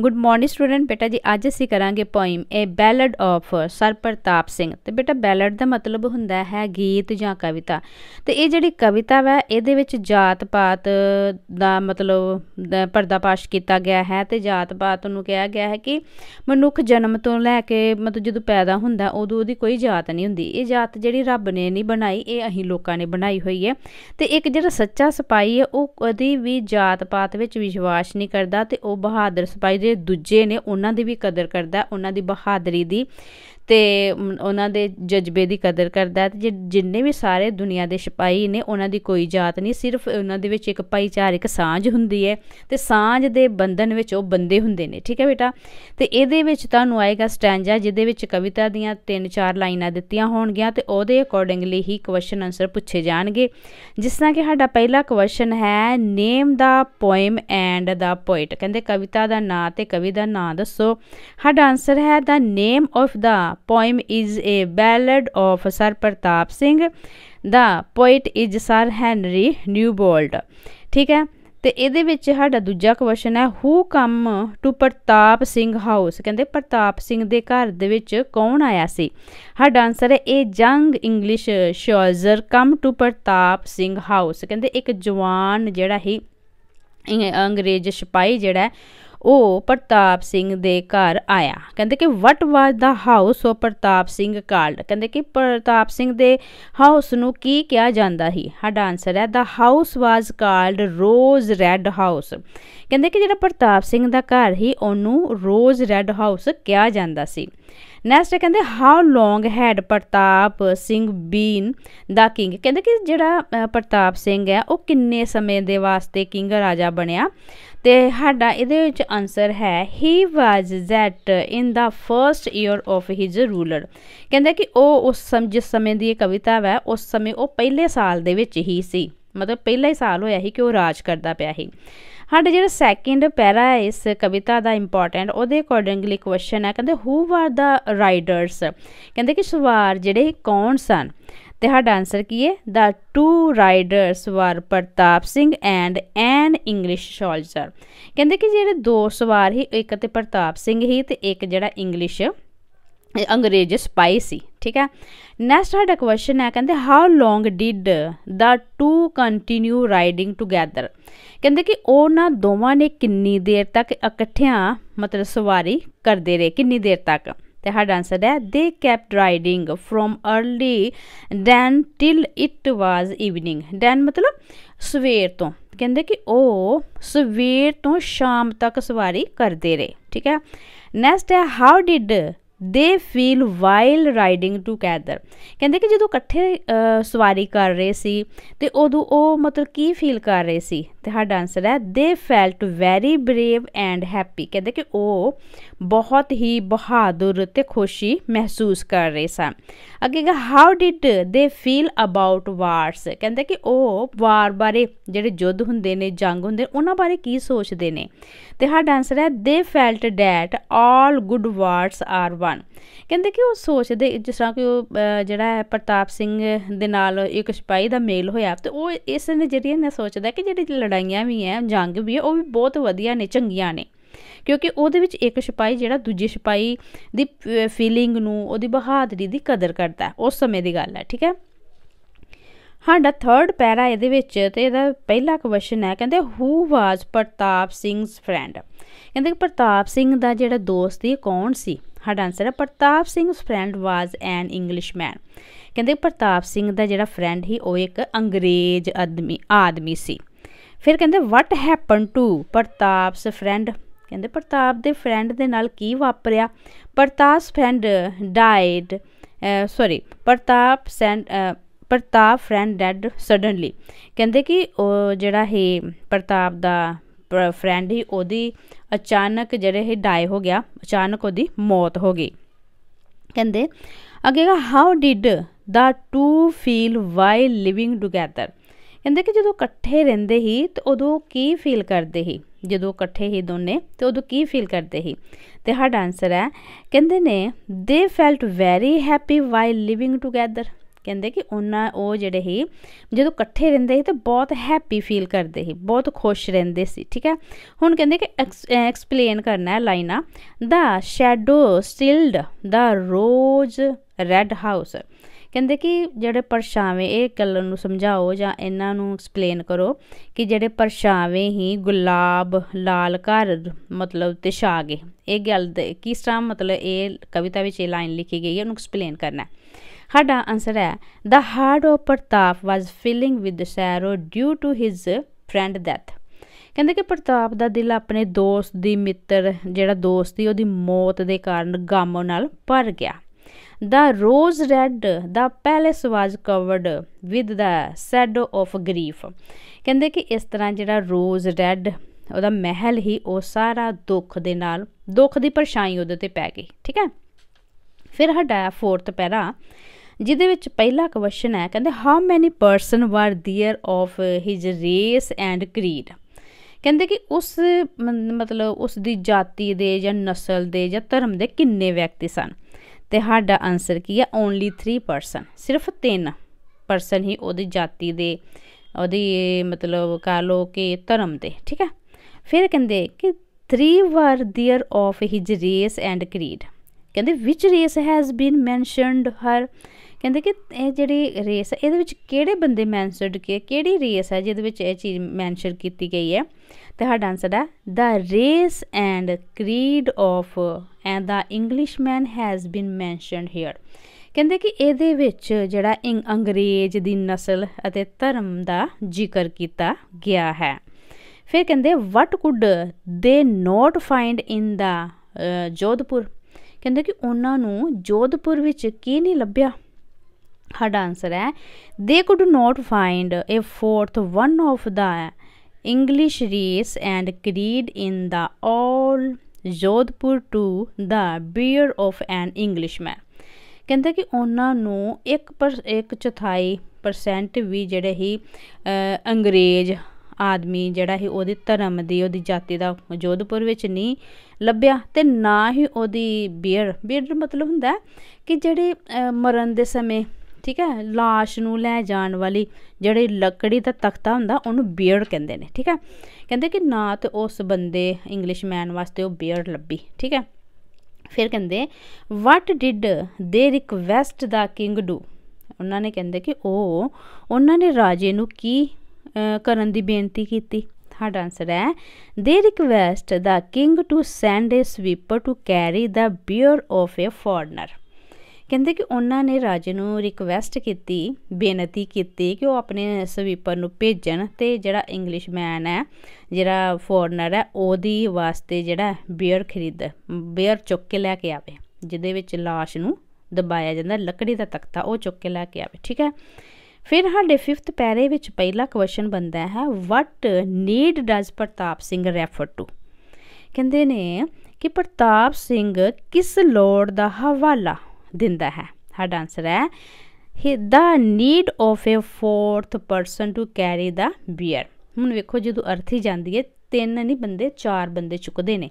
Good morning student ਬੇਟਾ ਜੀ, ਅੱਜ ਅਸੀਂ ਕਰਾਂਗੇ poem a ballad of sir Pratap Singh. ਤੇ ਬੇਟਾ ਬੈਲਡ ਦਾ ਮਤਲਬ ਹੁੰਦਾ ਹੈ ਗੀਤ ਜਾਂ ਕਵਿਤਾ। ਤੇ ਇਹ ਜਿਹੜੀ ਕਵਿਤਾ ਵਾ, ਇਹਦੇ ਵਿੱਚ ਜਾਤ ਪਾਤ ਦਾ ਮਤਲਬ ਪਰਦਾਪਾਸ਼ ਕੀਤਾ ਗਿਆ ਹੈ। ਤੇ ਜਾਤ ਪਾਤ ਨੂੰ ਕਿਹਾ ਗਿਆ ਹੈ ਕਿ ਮਨੁੱਖ ਜਨਮ ਤੋਂ ਲੈ ਕੇ ਮਤਲਬ ਜਦੋਂ ਪੈਦਾ ਹੁੰਦਾ, ਉਦੋਂ ਉਹਦੀ ਕੋਈ ਜਾਤ ਨਹੀਂ ਹੁੰਦੀ। ਇਹ ਜਾਤ ਜਿਹੜੀ ਰੱਬ ਨੇ ਨਹੀਂ ਬਣਾਈ, ਇਹ ਅਸੀਂ ਲੋਕਾਂ ਨੇ ਬਣਾਈ ਹੋਈ ਹੈ। ਤੇ ਇੱਕ ਜਿਹੜਾ ਸੱਚਾ ਸਿਪਾਹੀ ਹੈ, ਉਹ ਕਦੀ ਵੀ ਜਾਤ ਪਾਤ ਵਿੱਚ ਵਿਸ਼ਵਾਸ ਨਹੀਂ ਕਰਦਾ ਤੇ ਉਹ ਬਹਾਦਰ ਸਿਪਾਹੀ ਜਿਹੜੇ ਦੂਜੇ ਨੇ ਉਹਨਾਂ ਦੀ ਵੀ ਕਦਰ ਕਰਦਾ ਉਹਨਾਂ ਦੀ ਬਹਾਦਰੀ ਦੀ। ਅਤੇ ਉਹਨਾਂ ਦੇ ਜਜ਼ਬੇ ਦੀ ਕਦਰ ਕਰਦਾ ਤੇ ਜਿੰਨੇ ਵੀ ਸਾਰੇ ਦੁਨੀਆ ਦੇ ਸਿਪਾਹੀ ਨੇ, ਉਹਨਾਂ ਦੀ ਕੋਈ ਜਾਤ ਨਹੀਂ, ਸਿਰਫ ਉਹਨਾਂ ਦੇ ਵਿੱਚ ਇੱਕ ਭਾਈਚਾਰਕ ਸਾਂਝ ਹੁੰਦੀ ਹੈ ਅਤੇ ਸਾਂਝ ਦੇ ਬੰਧਨ ਵਿੱਚ ਉਹ ਬੰਦੇ ਹੁੰਦੇ ਨੇ, ਠੀਕ ਹੈ ਬੇਟਾ? ਤੇ ਇਹਦੇ ਵਿੱਚ ਤੁਹਾਨੂੰ ਆਏਗਾ ਸਟੈਂਜਾ, ਜਿਹਦੇ ਵਿੱਚ ਕਵਿਤਾ ਦੀਆਂ ਤਿੰਨ ਚਾਰ ਲਾਈਨਾਂ ਦਿੱਤੀਆਂ ਹੋਣਗੀਆਂ ਤੇ ਉਹਦੇ ਅਕੋਰਡਿੰਗਲੀ ਹੀ ਕੁਐਸਚਨ ਆਨਸਰ ਪੁੱਛੇ ਜਾਣਗੇ। ਜਿਸ ਤਰ੍ਹਾਂ ਕਿ ਸਾਡਾ ਪਹਿਲਾ ਕੁਐਸਚਨ ਹੈ name the poem and the poet ਕਹਿੰਦੇ ਕਵਿਤਾ ਦਾ ਨਾਂ ਤੇ ਕਵੀ ਦਾ ਨਾਂ ਦੱਸੋ। ਸਾਡਾ ਆਨਸਰ ਹੈ the name of the poem is a ballad of Sir Pratap Singh. The poet is Sir Henry Newbold. ਠੀਕ ਹੈ ਤੇ ਇਹਦੇ ਵਿੱਚ ਸਾਡਾ ਦੂਜਾ ਕੁਐਸਚਨ ਹੈ who come to Pratap Singh house ਕਹਿੰਦੇ ਪ੍ਰਤਾਪ ਸਿੰਘ ਦੇ ਘਰ ਦੇ ਵਿੱਚ ਕੌਣ ਆਇਆ ਸੀ ਸਾਡਾ ਆਨਸਰ ਹੈ, ਇਹ young English soldier come to Pratap Singh house ਕਹਿੰਦੇ ਇੱਕ ਜਵਾਨ ਜਿਹੜਾ ਹੀ ਅੰਗਰੇਜ਼ ਸਿਪਾਹੀ ਜਿਹੜਾ ਉਹ ਪ੍ਰਤਾਪ ਸਿੰਘ ਦੇ ਘਰ ਆਇਆ। ਕਹਿੰਦੇ ਕਿ what was the house of Pratap Singh called. ਕਹਿੰਦੇ ਕਿ ਪ੍ਰਤਾਪ ਸਿੰਘ ਦੇ ਹਾਊਸ ਨੂੰ ਕੀ ਕਿਹਾ ਜਾਂਦਾ ਸੀ? ਸਾਡਾ ਆਨਸਰ ਹੈ the house was called rose red house ਕਹਿੰਦੇ ਕਿ ਜਿਹੜਾ ਪ੍ਰਤਾਪ ਸਿੰਘ ਦਾ ਘਰ ਸੀ, ਉਹਨੂੰ ਰੋਜ਼ ਰੈੱਡ ਹਾਊਸ ਕਿਹਾ ਜਾਂਦਾ ਸੀ। ਨੈਕਸਟ ਕਹਿੰਦੇ how long had Pratap Singh been the king ਕਹਿੰਦੇ ਕਿ ਜਿਹੜਾ ਪ੍ਰਤਾਪ ਸਿੰਘ ਹੈ, ਉਹ ਕਿੰਨੇ ਸਮੇਂ ਦੇ ਵਾਸਤੇ ਕਿੰਗ ਰਾਜਾ ਬਣਿਆ? ਤੇ ਸਾਡਾ ਇਹਦੇ ਵਿੱਚ ਆਨਸਰ ਹੈ he was that in the first year of his ruler ਕਹਿੰਦੇ ਕਿ ਉਹ ਉਸ ਸਮ, ਜਿਸ ਸਮੇਂ ਦੀ ਇਹ ਕਵਿਤਾ ਹੈ ਉਸ ਸਮੇਂ ਉਹ ਪਹਿਲੇ ਸਾਲ ਦੇ ਵਿੱਚ ਹੀ ਸੀ। ਮਤਲਬ ਪਹਿਲਾ ਹੀ ਸਾਲ ਹੋਇਆ ਸੀ ਕਿ ਉਹ ਰਾਜ ਕਰਦਾ ਪਿਆ ਸੀ। ਸਾਡਾ ਜਿਹੜਾ ਸੈਕਿੰਡ ਪੈਰਾ ਹੈ, ਇਸ ਕਵਿਤਾ ਦਾ ਇੰਪੋਰਟੈਂਟ ਉਹਦੇ ਅਕੋਰਡਿੰਗਲੀ ਕੁਐਸਚਨ ਹੈ, ਕਹਿੰਦੇ ਹੂ ਵਾਰ ਦਾ ਰਾਈਡਰਸ ਕਹਿੰਦੇ ਕਿ ਸਵਾਰ ਜਿਹੜੇ ਕੌਣ ਸਨ? ਤੇ ਸਾਡਾ ਆਨਸਰ ਕੀ ਹੈ? The two riders were Pratap Singh and an English soldier ਕਹਿੰਦੇ ਕਿ ਜਿਹੜੇ ਦੋ ਸਵਾਰ ਹੀ ਇੱਕ ਤੇ ਪ੍ਰਤਾਪ ਸਿੰਘ ਹੀ ਤੇ ਇੱਕ ਜਿਹੜਾ ਇੰਗਲਿਸ਼ ਅੰਗਰੇਜ਼ ਸਪਾਈ ਸੀ, ਠੀਕ ਹੈ? ਨੈਕਸਟ ਸਾਡਾ ਕੁਐਸਚਨ ਹੈ, ਕਹਿੰਦੇ how long did the two continue riding together ਕਹਿੰਦੇ ਕਿ ਉਹਨਾਂ ਦੋਵਾਂ ਨੇ ਕਿੰਨੀ ਦੇਰ ਤੱਕ ਇਕੱਠਿਆਂ ਮਤਲਬ ਸਵਾਰੀ ਕਰਦੇ ਰਹੇ, ਕਿੰਨੀ ਦੇਰ ਤੱਕ? ਤੇ ਸਾਡਾ ਆਨਸਰ ਹੈ they kept riding from early then till it was evening then ਮਤਲਬ ਸਵੇਰ ਤੋਂ ਕਹਿੰਦੇ ਕਿ ਉਹ ਸਵੇਰ ਤੋਂ ਸ਼ਾਮ ਤੱਕ ਸਵਾਰੀ ਕਰਦੇ ਰਹੇ ਠੀਕ ਹੈ ਨੈਕਸਟ ਹੈ how did they feel while riding together ਕਹਿੰਦੇ ਕਿ ਜਦੋਂ ਇਕੱਠੇ ਸਵਾਰੀ ਕਰ ਰਹੇ ਸੀ ਤੇ ਉਦੋਂ ਉਹ ਮਤਲਬ ਕੀ ਫੀਲ ਕਰ ਰਹੇ ਸੀ? ਤੇ ਸਾਡਾ ਆਨਸਰ ਹੈ they felt very brave and happy ਕਹਿੰਦੇ ਕਿ ਉਹ ਬਹੁਤ ਹੀ ਬਹਾਦਰ ਤੇ ਖੁਸ਼ੀ ਮਹਿਸੂਸ ਕਰ ਰਹੇ ਸਨ। ਅੱਗੇ how did they feel about wars ਕਹਿੰਦੇ ਕਿ ਉਹ ਵਾਰ ਬਾਰੇ ਜਿਹੜੇ ਯੁੱਧ ਹੁੰਦੇ ਨੇ, ਜੰਗ ਹੁੰਦੇ, ਉਹਨਾਂ ਬਾਰੇ ਕੀ ਸੋਚਦੇ ਨੇ? ਤੇ ਸਾਡਾ ਆਨਸਰ ਹੈ they felt that all good wars are one ਕਹਿੰਦੇ ਕਿ ਉਹ ਸੋਚਦੇ ਜਿਸ ਤਰ੍ਹਾਂ ਕਿ ਉਹ ਜਿਹੜਾ ਹੈ ਪ੍ਰਤਾਪ ਸਿੰਘ ਦੇ ਨਾਲ ਇੱਕ ਸਿਪਾਹੀ ਦਾ ਮੇਲ ਹੋਇਆ। ਤੇ ਉਹ ਇਸ ਜਿਹੜੀ ਨਾਲ ਸੋਚਦਾ ਕਿ ਜਿਹੜੀ ਲੜਾਈਆਂ ਵੀ ਹੈ ਜੰਗ ਵੀ ਹੈ ਉਹ ਵੀ ਬਹੁਤ ਵਧੀਆ ਨੇ, ਚੰਗੀਆਂ ਨੇ। ਕਿਉਂਕਿ ਉਹਦੇ ਵਿੱਚ ਇੱਕ ਸਿਪਾਹੀ ਜਿਹੜਾ ਦੂਜੇ ਸਿਪਾਹੀ ਦੀ ਫੀਲਿੰਗ ਨੂੰ, ਉਹਦੀ ਬਹਾਦਰੀ ਦੀ ਕਦਰ ਕਰਦਾ ਉਸ ਸਮੇਂ ਦੀ ਗੱਲ ਹੈ ਠੀਕ ਹੈ ਸਾਡਾ ਥਰਡ ਪੈਰਾ ਇਹਦੇ ਵਿੱਚ ਤੇ ਇਹਦਾ ਪਹਿਲਾ ਕੁਐਸਚਨ ਹੈ, ਕਹਿੰਦੇ ਹੂ ਵਾਜ ਪ੍ਰਤਾਪ ਸਿੰਘਸ ਫਰੈਂਡ ਕਹਿੰਦੇ ਪ੍ਰਤਾਪ ਸਿੰਘ ਦਾ ਜਿਹੜਾ ਦੋਸਤ ਸੀ ਕੌਣ ਸੀ? ਸਾਡਾ ਆਨਸਰ ਹੈ ਪ੍ਰਤਾਪ ਸਿੰਘਸ ਫਰੈਂਡ ਵਾਜ ਐਨ ਇੰਗਲਿਸ਼ਮੈਨ ਕਹਿੰਦੇ ਪ੍ਰਤਾਪ ਸਿੰਘ ਦਾ ਜਿਹੜਾ ਫਰੈਂਡ ਸੀ ਉਹ ਇੱਕ ਅੰਗਰੇਜ਼ ਆਦਮੀ ਆਦਮੀ ਸੀ ਫਿਰ ਕਹਿੰਦੇ what happen to Pratap's friend ਕਹਿੰਦੇ ਪ੍ਰਤਾਪ ਦੇ ਫਰੈਂਡ ਦੇ ਨਾਲ ਕੀ ਵਾਪਰਿਆ Pratap's friend died sorry Pratap said Pratap friend dead suddenly ਕਹਿੰਦੇ ਕਿ ਉਹ ਜਿਹੜਾ ਹੈ ਪ੍ਰਤਾਪ ਦਾ ਫਰੈਂਡ ਹੀ ਉਹਦੀ ਅਚਾਨਕ ਜਿਹੜੇ ਹੀ ਡਾਈ ਹੋ ਗਿਆ, ਅਚਾਨਕ ਉਹਦੀ ਮੌਤ ਹੋ ਗਈ। ਕਹਿੰਦੇ, ਅੱਗੇ how did the two feel while living together ਕਹਿੰਦੇ ਕਿ ਜਦੋਂ ਇਕੱਠੇ ਰਹਿੰਦੇ ਹੀ ਤੇ ਉਦੋਂ ਕੀ ਫੀਲ ਕਰਦੇ ਹੀ ਜਦੋਂ ਇਕੱਠੇ ਹੀ ਦੋਨੇ, ਤੇ ਉਦੋਂ ਕੀ ਫੀਲ ਕਰਦੇ ਹੀ ਤੇ ਸਾਡਾ ਆਨਸਰ ਹੈ, ਕਹਿੰਦੇ ਨੇ they felt very happy while living together ਕਹਿੰਦੇ ਕਿ ਉਹਨਾਂ ਉਹ ਜਿਹੜੇ ਹੀ ਜਦੋਂ ਇਕੱਠੇ ਰਹਿੰਦੇ ਸੀ ਤਾਂ ਬਹੁਤ ਹੈਪੀ ਫੀਲ ਕਰਦੇ ਸੀ, ਬਹੁਤ ਖੁਸ਼ ਰਹਿੰਦੇ ਸੀ, ਠੀਕ ਹੈ? ਹੁਣ ਕਹਿੰਦੇ ਕਿ ਐਕਸਪਲੇਨ ਕਰਨਾ ਹੈ ਲਾਈਨਾਂ। The shadow stilled the rose red house ਕਹਿੰਦੇ ਕਿ ਜਿਹੜੇ ਪਰਛਾਵੇਂ, ਇਹ ਗੱਲ ਨੂੰ ਸਮਝਾਓ ਜਾਂ ਇਹਨਾਂ ਨੂੰ ਐਕਸਪਲੇਨ ਕਰੋ ਕਿ ਜਿਹੜੇ ਪਰਛਾਵੇਂ ਹੀ ਗੁਲਾਬ, ਲਾਲ ਘਰ, ਮਤਲਬ ਤੇ ਛਾ ਗਏ ਇਹ ਗੱਲ ਦੇ, ਕਿਸ ਤਰ੍ਹਾਂ ਮਤਲਬ ਇਹ ਕਵਿਤਾ ਵਿੱਚ ਇਹ ਲਾਈਨ ਲਿਖੀ ਗਈ ਹੈ, ਉਹਨੂੰ ਐਕਸਪਲੇਨ ਕਰਨਾ ਸਾਡਾ ਆਨਸਰ ਹੈ the heart of Pratap was filling with sorrow due to his friend death ਕਹਿੰਦੇ ਕਿ ਪ੍ਰਤਾਪ ਦਾ ਦਿਲ ਆਪਣੇ ਦੋਸਤ ਦੀ ਮਿੱਤਰ ਜਿਹੜਾ ਦੋਸਤ ਸੀ ਉਹਦੀ ਮੌਤ ਦੇ ਕਾਰਨ ਗਮ ਨਾਲ ਭਰ ਗਿਆ। The rose red, the palace was covered with the shadow of grief ਕਹਿੰਦੇ ਕਿ ਇਸ ਤਰ੍ਹਾਂ ਜਿਹੜਾ ਰੋਜ਼ ਰੈੱਡ ਉਹਦਾ ਮਹਿਲ ਹੀ ਉਹ ਸਾਰਾ ਦੁੱਖ ਦੇ ਨਾਲ ਦੁੱਖ ਦੀ ਪਰਛਾਈ ਉਹਦੇ ਤੇ ਪੈ ਗਈ। ਠੀਕ ਹੈ? ਫਿਰ ਸਾਡਾ ਫੋਰਥ ਪੈਰਾ ਜਿਹਦੇ ਵਿੱਚ ਪਹਿਲਾ ਕੁਐਸਚਨ ਹੈ ਕਹਿੰਦੇ how many person were there of his race and creed ਕਹਿੰਦੇ ਕਿ ਉਸ ਮਤਲਬ ਉਸ ਦੀ ਜਾਤੀ ਦੇ ਜਾਂ ਨਸਲ ਦੇ ਜਾਂ ਧਰਮ ਦੇ ਕਿੰਨੇ ਵਿਅਕਤੀ ਸਨ ਤੇ ਸਾਡਾ ਆਨਸਰ ਕੀ ਹੈ ਓਨਲੀ 3 ਪਰਸਨ ਸਿਰਫ 3 ਪਰਸਨ ਹੀ ਉਹਦੀ ਜਾਤੀ ਦੇ ਉਹਦੀ ਮਤਲਬ ਕਹ ਲੋ ਕਿ ਧਰਮ ਦੇ ਠੀਕ ਹੈ ਫਿਰ ਕਹਿੰਦੇ ਕਿ 3 were there of his race and creed ਕਹਿੰਦੇ ਵਿਚ ਰੇਸ ਹੈਜ਼ ਬੀਨ ਮੈਂਸ਼ਨਡ ਹਰ ਕਹਿੰਦੇ ਕਿ ਇਹ ਜਿਹੜੀ ਰੇਸ ਹੈ ਇਹਦੇ ਵਿੱਚ ਕਿਹੜੇ ਬੰਦੇ ਮੈਂਸ਼ਨਡ ਕੇ ਕਿਹੜੀ ਰੇਸ ਹੈ ਜਿਹਦੇ ਵਿੱਚ ਇਹ ਚੀਜ਼ ਮੈਂਸ਼ਨ ਕੀਤੀ ਗਈ ਹੈ? ਤੇ ਸਾਡਾ ਆਨਸਰ ਹੈ the race and creed of and the Englishman has been mentioned here ਕਹਿੰਦੇ ਕਿ ਇਹਦੇ ਵਿੱਚ ਜਿਹੜਾ ਅੰਗਰੇਜ਼ ਦੀ ਨਸਲ ਅਤੇ ਧਰਮ ਦਾ ਜ਼ਿਕਰ ਕੀਤਾ ਗਿਆ ਹੈ। ਫਿਰ ਕਹਿੰਦੇ what could they not find in the Jodhpur? ਕਹਿੰਦੇ ਕਿ ਉਹਨਾਂ ਨੂੰ ਜੋਧਪੁਰ ਵਿੱਚ ਕੀ ਨਹੀਂ ਲੱਭਿਆ? ਸਾਡਾ ਆਨਸਰ ਹੈ। They could not find a fourth one of the English race and creed in the all Jodhpur to the bier of an Englishman ਕਹਿੰਦਾ ਕਿ ਉਹਨਾਂ ਨੂੰ 1 ਪਰ 1 ਚੌਥਾਈ ਪਰਸੈਂਟ ਵੀ ਜਿਹੜੇ ਹੀ ਅੰਗਰੇਜ਼ ਆਦਮੀ ਜਿਹੜਾ ਹੀ ਉਹਦੀ ਧਰਮ ਦੀ, ਉਹਦੀ ਜਾਤੀ ਦਾ ਜੋਧਪੁਰ ਵਿੱਚ ਨਹੀਂ ਲੱਭਿਆ ਤੇ ਨਾ ਹੀ ਉਹਦੀ ਬੀਅਰ ਬੀਅਰ ਮਤਲਬ ਹੁੰਦਾ ਕਿ ਜਿਹੜੇ ਮਰਨ ਦੇ ਸਮੇਂ ਠੀਕ ਹੈ লাশ ਨੂੰ ਲੈ ਜਾਣ ਵਾਲੀ ਜਿਹੜੀ ਲੱਕੜੀ ਦਾ ਤਖਤਾ ਹੁੰਦਾ, ਉਹਨੂੰ ਬੀਅਰ ਕਹਿੰਦੇ ਨੇ, ਠੀਕ ਹੈ। ਕਹਿੰਦੇ ਕਿ ਨਾ ਤੇ ਉਸ ਬੰਦੇ ਇੰਗਲਿਸ਼ਮੈਨ ਵਾਸਤੇ ਉਹ ਬੀਅਰ ਲੱਭੀ, ਠੀਕ ਹੈ। ਫਿਰ ਕਹਿੰਦੇ what did they request the king do ਉਹਨਾਂ ਨੇ ਕਹਿੰਦੇ ਕਿ ਉਹ, ਉਹਨਾਂ ਨੇ ਰਾਜੇ ਨੂੰ ਕੀ ਕਰਨ ਦੀ ਬੇਨਤੀ ਕੀਤੀ? ਸਾਡਾ ਆਨਸਰ ਹੈ they request the king to send a sweeper to carry the bier of a foreigner ਕਹਿੰਦੇ ਕਿ ਉਹਨਾਂ ਨੇ ਰਾਜੇ ਨੂੰ ਰਿਕਵੈਸਟ ਕੀਤੀ, ਬੇਨਤੀ ਕੀਤੀ ਕਿ ਉਹ ਆਪਣੇ ਸਵੀਪਰ ਨੂੰ ਭੇਜਣ ਤੇ ਜਿਹੜਾ ਇੰਗਲਿਸ਼ਮੈਨ ਹੈ, ਜਿਹੜਾ ਫੋਰਨਰ ਹੈ, ਉਹਦੀ ਵਾਸਤੇ ਜਿਹੜਾ ਬੀਅਰ ਖਰੀਦ ਬੀਅਰ ਚੁੱਕ ਕੇ ਲੈ ਕੇ ਆਵੇ, ਜਿਹਦੇ ਵਿੱਚ লাশ ਨੂੰ ਦਬਾਇਆ ਜਾਂਦਾ, ਲੱਕੜੀ ਦਾ ਤਖਤਾ ਉਹ ਚੁੱਕ ਕੇ ਲੈ ਕੇ ਆਵੇ, ਠੀਕ ਹੈ? ਫਿਰ ਸਾਡੇ 5th ਪੈਰੇ ਵਿੱਚ ਪਹਿਲਾ ਕੁਐਸਚਨ ਬਣਦਾ ਹੈ what need does Pratap Singh refer to ਕਹਿੰਦੇ ਨੇ ਕਿ ਪ੍ਰਤਾਪ ਸਿੰਘ ਕਿਸ ਲੋੜ ਦਾ ਹਵਾਲਾ ਦਿੰਦਾ ਹੈ। ਸਾਡਾ ਆਨਸਰ ਹੈ the need of a fourth person to carry the bier ਹੁਣ ਵੇਖੋ ਜਦੋਂ ਅਰਥੀ ਜਾਂਦੀ ਹੈ, ਤਿੰਨ ਨਹੀਂ ਬੰਦੇ, ਚਾਰ ਬੰਦੇ ਚੁੱਕਦੇ ਨੇ।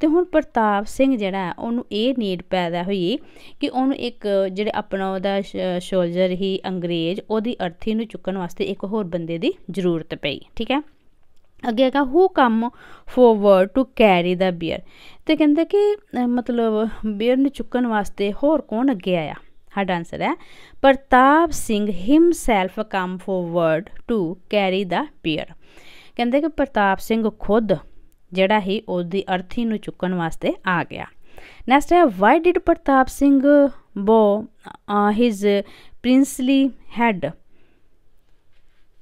ਤੇ ਹੁਣ ਪ੍ਰਤਾਪ ਸਿੰਘ ਜਿਹੜਾ ਉਹਨੂੰ ਇਹ ਨੀਡ ਪੈਦਾ ਹੋਈ ਕਿ ਉਹਨੂੰ ਇੱਕ ਜਿਹੜੇ ਆਪਣਾ ਉਹਦਾ ਸ਼ੋਲਜਰ ਹੀ ਅੰਗਰੇਜ਼ ਉਹਦੀ ਅਰਥੀ ਨੂੰ ਚੁੱਕਣ ਵਾਸਤੇ ਇੱਕ ਹੋਰ ਬੰਦੇ ਦੀ ਜ਼ਰੂਰਤ ਪਈ। ਠੀਕ ਹੈ? ਅੱਗੇ ਹੈਗਾ, who come forward to carry the bier? ਤੇ ਕਹਿੰਦੇ ਕਿ ਮਤਲਬ ਬੀਅਰ ਨੂੰ ਚੁੱਕਣ ਵਾਸਤੇ ਹੋਰ ਕੌਣ ਅੱਗੇ ਆਇਆ? ਸਾਡਾ ਆਨਸਰ ਹੈ, Pratap Singh himself come forward to carry the bier. ਕਹਿੰਦੇ ਕਿ ਪ੍ਰਤਾਪ ਸਿੰਘ ਖੁਦ, ਜਿਹੜਾ ਹੀ ਉਹਦੀ ਅਰਥੀ ਨੂੰ ਚੁੱਕਣ ਵਾਸਤੇ ਆ ਗਿਆ। ਨੈਕਸਟ ਹੈ ਵਾਈ ਡਿਡ ਪ੍ਰਤਾਪ ਸਿੰਘ ਬੋ ਹਿਜ਼ ਪ੍ਰਿੰਸਲੀ ਹੈਡ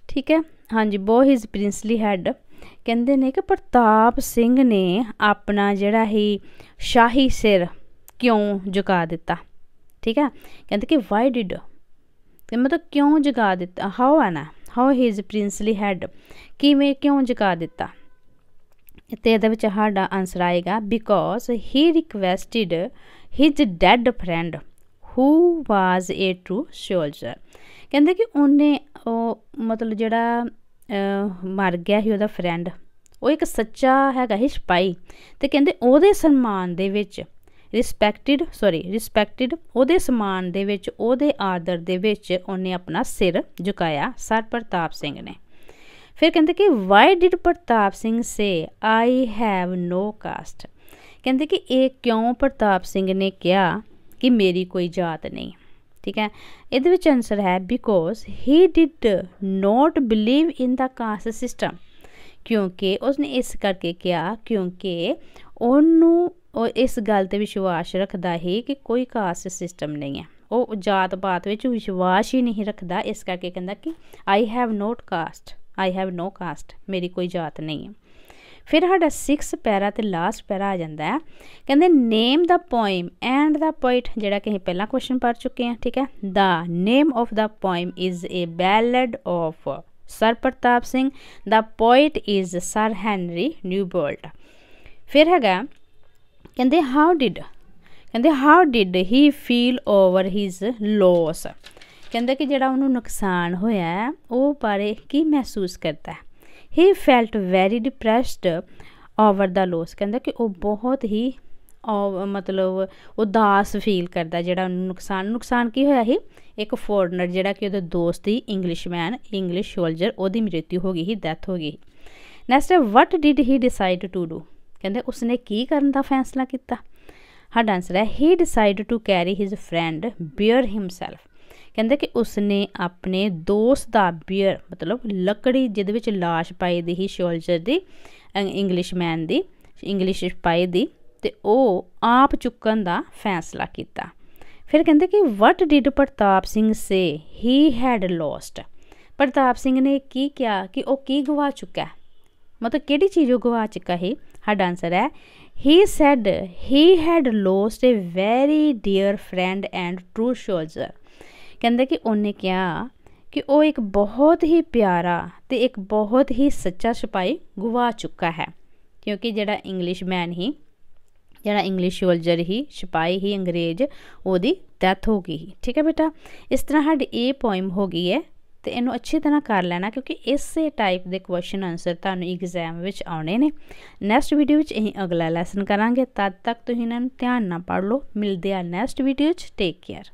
ਠੀਕ ਹੈ? ਹਾਂਜੀ, ਬੋ ਹਿਜ਼ ਪ੍ਰਿੰਸਲੀ ਹੈਡ ਕਹਿੰਦੇ ਨੇ ਕਿ ਪ੍ਰਤਾਪ ਸਿੰਘ ਨੇ ਆਪਣਾ ਜਿਹੜਾ ਹੀ ਸ਼ਾਹੀ ਸਿਰ ਕਿਉਂ ਝੁਕਾ ਦਿੱਤਾ? ਠੀਕ ਹੈ? ਕਹਿੰਦੇ ਕਿ ਵਾਈ ਡਿਡ ਤੇ ਮਤਲਬ ਕਿਉਂ ਝੁਕਾ ਦਿੱਤਾ? ਹਾਊ ਹੈ ਨਾ? ਹਾਊ ਹਿਸ ਪ੍ਰਿੰਸਲੀ ਹੈਡ ਕਿਵੇਂ ਕਿਉਂ ਝੁਕਾ ਦਿੱਤਾ? ਤੇ ਇਹਦੇ ਵਿੱਚ ਸਾਡਾ ਆਨਸਰ ਆਏਗਾ because he requested his dead friend who was a true soldier ਕਹਿੰਦੇ ਕਿ ਉਹਨੇ ਉਹ ਮਤਲਬ ਜਿਹੜਾ ਮਰ ਗਿਆ ਸੀ ਉਹਦਾ ਫਰੈਂਡ ਉਹ ਇੱਕ ਸੱਚਾ ਹੈਗਾ ਸੀ ਸਿਪਾਈ ਤੇ ਕਹਿੰਦੇ ਉਹਦੇ ਸਨਮਾਨ ਦੇ ਵਿੱਚ ਰਿਸਪੈਕਟਡ ਸੌਰੀ ਰਿਸਪੈਕਟਡ ਉਹਦੇ ਸਨਮਾਨ ਦੇ ਵਿੱਚ, ਉਹਦੇ ਆਦਰ ਦੇ ਵਿੱਚ ਉਹਨੇ ਆਪਣਾ ਸਿਰ ਝੁਕਾਇਆ, ਸਰ ਪ੍ਰਤਾਪ ਸਿੰਘ ਨੇ। ਫਿਰ ਕਹਿੰਦੇ ਕਿ why did Pratap Singh say I have no caste ਕਹਿੰਦੇ ਕਿ, ਇਹ ਕਿਉਂ ਪ੍ਰਤਾਪ ਸਿੰਘ ਨੇ ਕਿਹਾ ਕਿ ਮੇਰੀ ਕੋਈ ਜਾਤ ਨਹੀਂ? ਠੀਕ ਹੈ? ਇਹਦੇ ਵਿੱਚ ਆਨਸਰ ਹੈ because he did not believe in the caste system ਕਿਉਂਕਿ ਉਸਨੇ ਇਸ ਕਰਕੇ ਕਿਹਾ, ਕਿਉਂਕਿ ਉਹਨੂੰ ਉਹ ਇਸ ਗੱਲ ਤੇ ਵਿਸ਼ਵਾਸ ਰੱਖਦਾ ਹੈ ਕਿ ਕੋਈ ਕਾਸਟ ਸਿਸਟਮ ਨਹੀਂ ਹੈ। ਉਹ ਜਾਤ ਪਾਤ ਵਿੱਚ ਵਿਸ਼ਵਾਸ ਹੀ ਨਹੀਂ ਰੱਖਦਾ, ਇਸ ਕਰਕੇ ਕਹਿੰਦਾ ਕਿ I have not caste I have no caste ਮੇਰੀ ਕੋਈ ਜਾਤ ਨਹੀਂ ਹੈ। ਫਿਰ ਸਾਡਾ 6 ਪੈਰਾ ਤੇ ਲਾਸਟ ਪੈਰਾ ਆ ਜਾਂਦਾ ਹੈ। ਕਹਿੰਦੇ name the poem and the poet ਜਿਹੜਾ ਕਿ ਅਸੀਂ ਪਹਿਲਾਂ ਕੁਐਸਚਨ ਪੜ ਚੁੱਕੇ ਹਾਂ, ਠੀਕ ਹੈ। The name of the poem is a ballad of sir Pratap Singh the poet is sir Henry Newbolt. ਫਿਰ ਹੈਗਾ, ਕਹਿੰਦੇ ਹਾਊ ਡਿਡ ਕਹਿੰਦੇ how did he feel over his loss ਕਹਿੰਦੇ ਕਿ ਜਿਹੜਾ ਉਹਨੂੰ ਨੁਕਸਾਨ ਹੋਇਆ ਉਹ ਬਾਰੇ ਕੀ ਮਹਿਸੂਸ ਕਰਦਾ ਹੈ? He felt very depressed over the loss ਕਹਿੰਦਾ ਕਿ ਉਹ ਬਹੁਤ ਹੀ ਮਤਲਬ ਉਦਾਸ ਫੀਲ ਕਰਦਾ ਜਿਹੜਾ ਉਹਨੂੰ ਨੁਕਸਾਨ ਨੁਕਸਾਨ ਕੀ ਹੋਇਆ ਸੀ? ਇੱਕ ਫੋਰਨਰ ਜਿਹੜਾ ਕਿ ਉਹਦੇ ਦੋਸਤ ਹੀ ਇੰਗਲਿਸ਼ਮੈਨ ਇੰਗਲਿਸ਼ ਸੋਲਜਰ ਉਹਦੀ ਮ੍ਰਿਤਿੂ ਹੋ ਗਈ ਸੀ ਡੈਥ ਹੋ ਗਈ next what did he decide to do ਕਹਿੰਦੇ ਉਸਨੇ ਕੀ ਕਰਨ ਦਾ ਫੈਸਲਾ ਕੀਤਾ? ਸਾਡਾ ਆਨਸਰ ਹੈ he decided to carry his friend bier himself ਕਹਿੰਦੇ ਕਿ ਉਸਨੇ ਆਪਣੇ ਦੋਸਤ ਦਾ ਬੀਅਰ ਮਤਲਬ ਲੱਕੜੀ ਜਿਹਦੇ ਵਿੱਚ লাশ ਪਾਈ ਦੀ ਹੀ ਸ਼ੋਲਜਰ ਦੀ ਇੰਗਲਿਸ਼ਮੈਨ ਦੀ ਇੰਗਲਿਸ਼ ਪਾਈ ਦੀ, ਤੇ ਉਹ ਆਪ ਚੁੱਕਣ ਦਾ ਫੈਸਲਾ ਕੀਤਾ। ਫਿਰ ਕਹਿੰਦੇ ਕਿ what did Pratap Singh say he had lost Pratap Singh ਨੇ ਕੀ ਕਿਹਾ ਕਿ ਉਹ ਕੀ ਗਵਾ ਚੁੱਕਾ ਮਤਲਬ ਕਿਹੜੀ ਚੀਜ਼ ਉਹ ਗਵਾ ਚੁੱਕਾ ਹੈ ਸਾਡਾ ਆਨਸਰ ਹੈ he said he had lost a very dear friend and true soldier ਕਹਿੰਦੇ ਕਿ ਉਹਨੇ ਕਿਹਾ ਕਿ ਉਹ ਇੱਕ ਬਹੁਤ ਹੀ ਪਿਆਰਾ ਤੇ ਇੱਕ ਬਹੁਤ ਹੀ ਸੱਚਾ ਸਿਪਾਹੀ ਗਵਾ ਚੁੱਕਾ ਹੈ, ਕਿਉਂਕਿ ਜਿਹੜਾ ਇੰਗਲਿਸ਼ਮੈਨ ਹੀ ਜਿਹੜਾ ਇੰਗਲਿਸ਼ ਸੋਲਜਰ ਹੀ ਸਿਪਾਹੀ ਹੀ ਅੰਗਰੇਜ਼, ਉਹਦੀ ਡੈਥ ਹੋ ਗਈ ਠੀਕ ਹੈ ਬੇਟਾ? ਇਸ ਤਰ੍ਹਾਂ ਸਾਡੀ ਇਹ ਪੋਇਮ ਹੋ ਗਈ ਹੈ ਤੇ ਇਹਨੂੰ ਅੱਛੀ ਤਰ੍ਹਾਂ ਕਰ ਲੈਣਾ, ਕਿਉਂਕਿ ਇਸੇ ਟਾਈਪ ਦੇ ਕੁਐਸਚਨ ਆਨਸਰ ਤੁਹਾਨੂੰ ਐਗਜ਼ਾਮ ਵਿੱਚ ਆਉਣੇ ਨੇ। ਨੈਕਸਟ ਵੀਡੀਓ ਵਿੱਚ ਅਸੀਂ ਅਗਲਾ ਲੈਸਨ ਕਰਾਂਗੇ। ਤਦ ਤੱਕ ਤੁਸੀਂ ਇਹਨਾਂ ਨੂੰ ਧਿਆਨ ਨਾਲ ਪੜ੍ਹ ਲਓ। ਮਿਲਦੇ ਆ ਨੈਕਸਟ ਵੀਡੀਓ 'ਚ ਟੇਕ ਕੇਅਰ